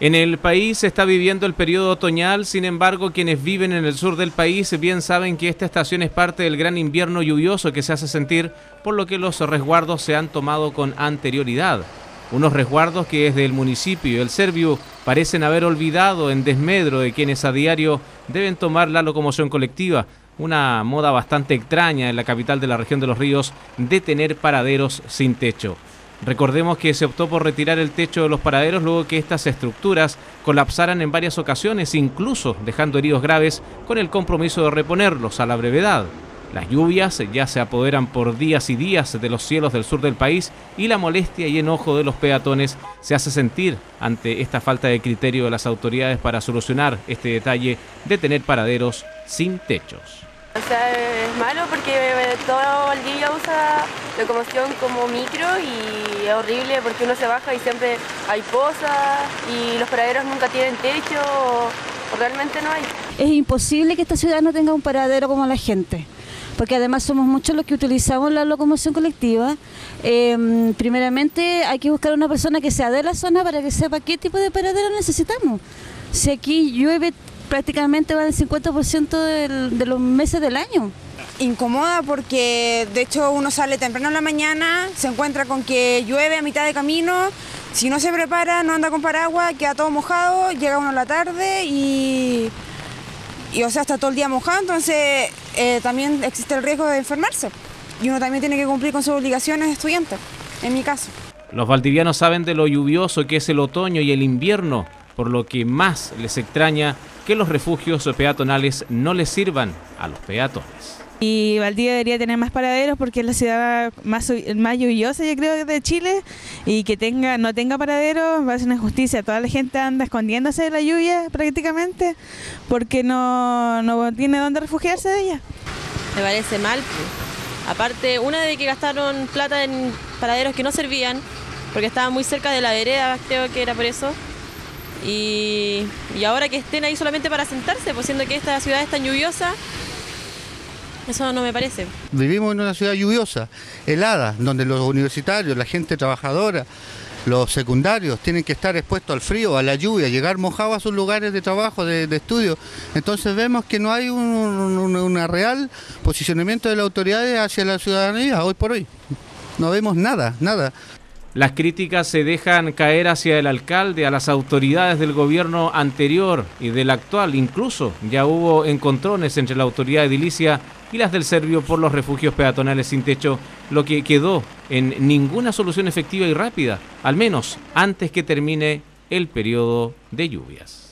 En el país se está viviendo el periodo otoñal, sin embargo quienes viven en el sur del país bien saben que esta estación es parte del gran invierno lluvioso que se hace sentir, por lo que los resguardos se han tomado con anterioridad. Unos resguardos que desde el municipio y el Servio parecen haber olvidado en desmedro de quienes a diario deben tomar la locomoción colectiva, una moda bastante extraña en la capital de la región de los ríos de tener paraderos sin techo. Recordemos que se optó por retirar el techo de los paraderos luego que estas estructuras colapsaran en varias ocasiones, incluso dejando heridos graves con el compromiso de reponerlos a la brevedad. Las lluvias ya se apoderan por días y días de los cielos del sur del país y la molestia y enojo de los peatones se hace sentir ante esta falta de criterio de las autoridades para solucionar este detalle de tener paraderos sin techos. O sea, es malo porque todo el día usa locomoción como micro y es horrible porque uno se baja y siempre hay posas y los paraderos nunca tienen techo o realmente no hay. Es imposible que esta ciudad no tenga un paradero como la gente porque además somos muchos los que utilizamos la locomoción colectiva. Em, primeramente hay que buscar una persona que sea de la zona para que sepa qué tipo de paradero necesitamos. Si aquí llueve prácticamente va el 50% de los meses del año. Incomoda porque de hecho uno sale temprano en la mañana, se encuentra con que llueve a mitad de camino, si no se prepara, no anda con paraguas, queda todo mojado, llega uno a la tarde y, y o sea, está todo el día mojado, entonces eh, también existe el riesgo de enfermarse. Y uno también tiene que cumplir con sus obligaciones de estudiante, en mi caso. Los valdivianos saben de lo lluvioso que es el otoño y el invierno, por lo que más les extraña que los refugios peatonales no les sirvan a los peatones. Y Valdivia debería tener más paraderos porque es la ciudad más, más lluviosa, yo creo, de Chile. Y que tenga no tenga paraderos va a ser una injusticia. Toda la gente anda escondiéndose de la lluvia prácticamente porque no, no tiene dónde refugiarse de ella. Me parece mal. Pues. Aparte, una de que gastaron plata en paraderos que no servían porque estaban muy cerca de la vereda, creo que era por eso. Y, ahora que estén ahí solamente para sentarse, pues siendo que esta ciudad es tan lluviosa, eso no me parece. Vivimos en una ciudad lluviosa, helada, donde los universitarios, la gente trabajadora, los secundarios tienen que estar expuestos al frío, a la lluvia, llegar mojados a sus lugares de trabajo, de, estudio. Entonces vemos que no hay un, un real posicionamiento de las autoridades hacia la ciudadanía hoy por hoy. No vemos nada, nada. Las críticas se dejan caer hacia el alcalde, a las autoridades del gobierno anterior y del actual. Incluso ya hubo encontrones entre la autoridad edilicia y las del Servio por los refugios peatonales sin techo, lo que quedó en ninguna solución efectiva y rápida, al menos antes que termine el periodo de lluvias.